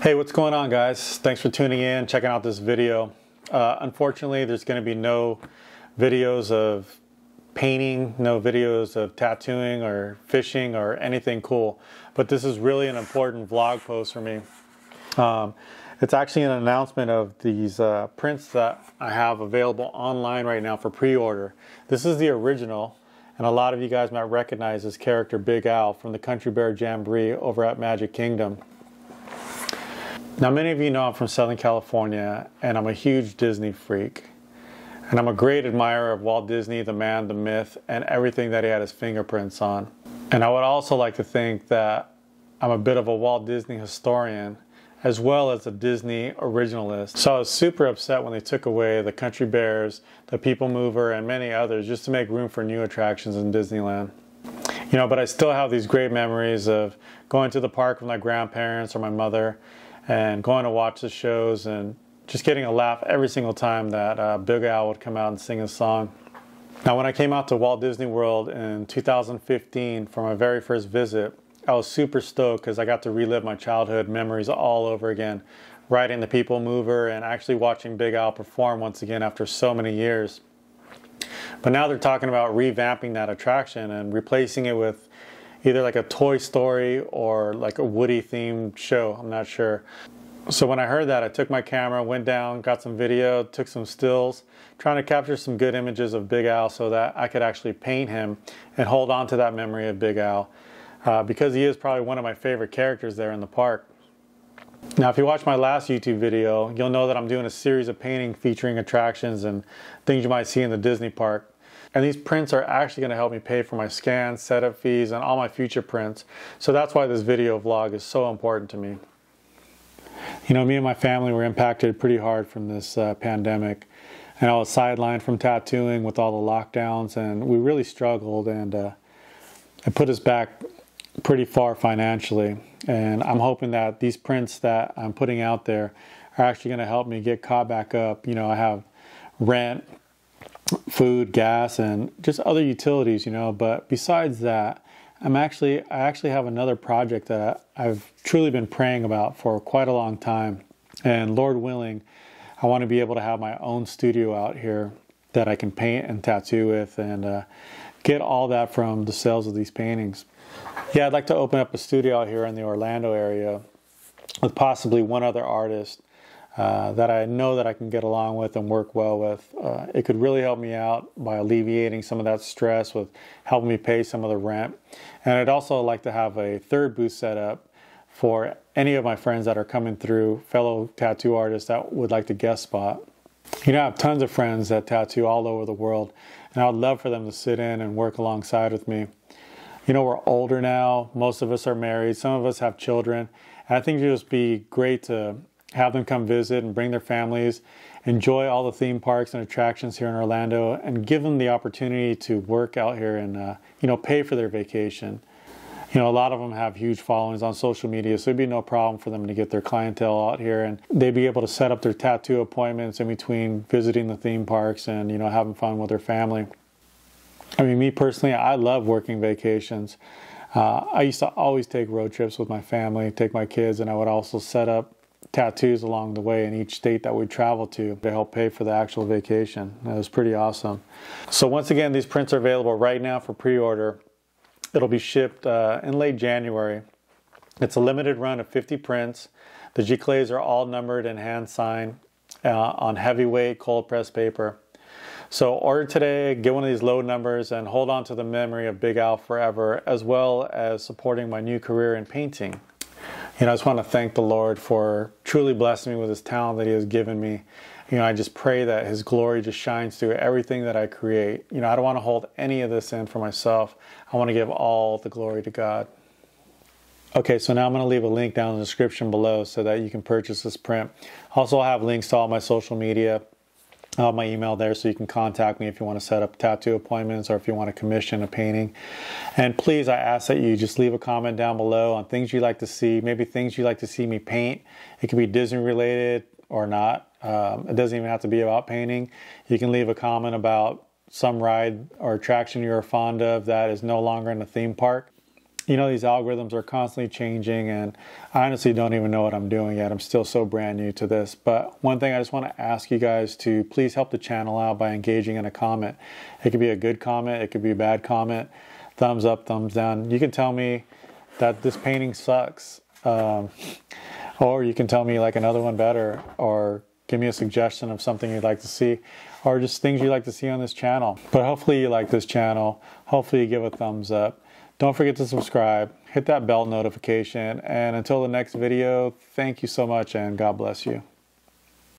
Hey, what's going on guys? Thanks for tuning in, checking out this video. Uh, unfortunately, there's going to be no videos of painting, no videos of tattooing or fishing or anything cool, but this is really an important vlog post for me. Um, it's actually an announcement of these uh, prints that I have available online right now for pre-order. This is the original, and a lot of you guys might recognize this character Big Al from the Country Bear Jamboree over at Magic Kingdom. Now, many of you know I'm from Southern California, and I'm a huge Disney freak. And I'm a great admirer of Walt Disney, the man, the myth, and everything that he had his fingerprints on. And I would also like to think that I'm a bit of a Walt Disney historian, as well as a Disney originalist. So I was super upset when they took away the Country Bears, the People Mover, and many others just to make room for new attractions in Disneyland. You know, but I still have these great memories of going to the park with my grandparents or my mother and going to watch the shows and just getting a laugh every single time that uh, Big Al would come out and sing a song. Now, when I came out to Walt Disney World in 2015 for my very first visit, I was super stoked because I got to relive my childhood memories all over again, riding the People Mover and actually watching Big Al perform once again after so many years. But now they're talking about revamping that attraction and replacing it with either like a Toy Story or like a Woody themed show. I'm not sure. So when I heard that, I took my camera, went down, got some video, took some stills, trying to capture some good images of Big Al so that I could actually paint him and hold on to that memory of Big Al uh, because he is probably one of my favorite characters there in the park. Now, if you watch my last YouTube video, you'll know that I'm doing a series of painting featuring attractions and things you might see in the Disney park. And these prints are actually going to help me pay for my scans, setup fees, and all my future prints. So that's why this video vlog is so important to me. You know, me and my family were impacted pretty hard from this uh, pandemic. And I was sidelined from tattooing with all the lockdowns, and we really struggled, and uh, it put us back pretty far financially. And I'm hoping that these prints that I'm putting out there are actually going to help me get caught back up. You know, I have rent, food, gas, and just other utilities, you know. But besides that, I'm actually I actually have another project that I've truly been praying about for quite a long time, and Lord willing, I want to be able to have my own studio out here that I can paint and tattoo with, and uh, get all that from the sales of these paintings. Yeah, I'd like to open up a studio out here in the Orlando area with possibly one other artist uh, that I know that I can get along with and work well with. Uh, it could really help me out by alleviating some of that stress with helping me pay some of the rent. And I'd also like to have a third booth set up for any of my friends that are coming through, fellow tattoo artists that would like to guest spot. You know, I have tons of friends that tattoo all over the world, and I'd love for them to sit in and work alongside with me. You know, we're older now, most of us are married, some of us have children, and I think it would just be great to have them come visit and bring their families, enjoy all the theme parks and attractions here in Orlando, and give them the opportunity to work out here and uh, you know pay for their vacation. You know, a lot of them have huge followings on social media, so it'd be no problem for them to get their clientele out here, and they'd be able to set up their tattoo appointments in between visiting the theme parks and you know having fun with their family. I mean, me personally, I love working vacations. Uh, I used to always take road trips with my family, take my kids, and I would also set up tattoos along the way in each state that we travel to to help pay for the actual vacation. That was pretty awesome. So once again, these prints are available right now for pre-order. It'll be shipped uh, in late January. It's a limited run of 50 prints. The Giclées are all numbered and hand signed uh, on heavyweight cold press paper. So order today, get one of these low numbers, and hold on to the memory of Big Al forever, as well as supporting my new career in painting. You know, I just want to thank the Lord for truly blessing me with His talent that He has given me. You know, I just pray that His glory just shines through everything that I create. You know, I don't want to hold any of this in for myself. I want to give all the glory to God. Okay, so now I'm going to leave a link down in the description below so that you can purchase this print. Also, I'll have links to all my social media, have my email there so you can contact me if you want to set up tattoo appointments or if you want to commission a painting. And please, I ask that you just leave a comment down below on things you'd like to see, maybe things you'd like to see me paint. It could be Disney related or not. Um, it doesn't even have to be about painting. You can leave a comment about some ride or attraction you're fond of that is no longer in the theme park. You know, these algorithms are constantly changing, and I honestly don't even know what I'm doing yet. I'm still so brand new to this. But one thing I just want to ask you guys to please help the channel out by engaging in a comment. It could be a good comment, it could be a bad comment, thumbs up, thumbs down. You can tell me that this painting sucks, um, or you can tell me like another one better, or give me a suggestion of something you'd like to see or just things you'd like to see on this channel. But hopefully you like this channel. Hopefully you give a thumbs up. Don't forget to subscribe, hit that bell notification, and until the next video, thank you so much and God bless you.